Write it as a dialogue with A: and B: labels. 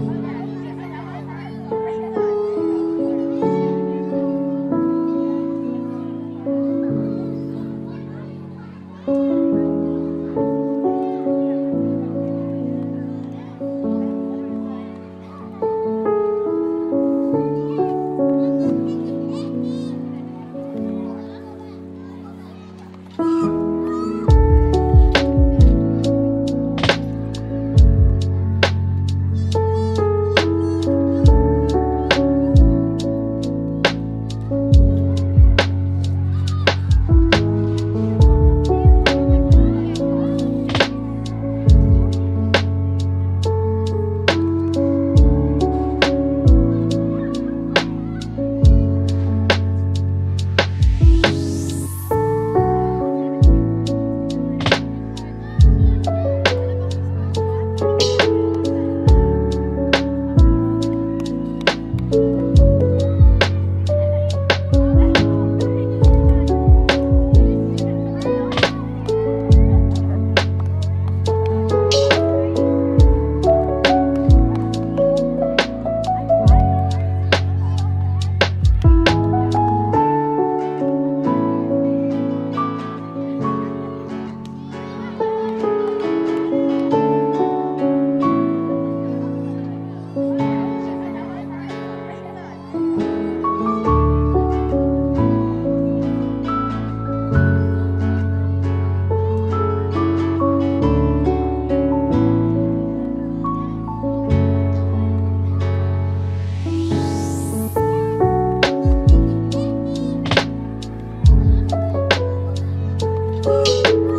A: Okay. Bye.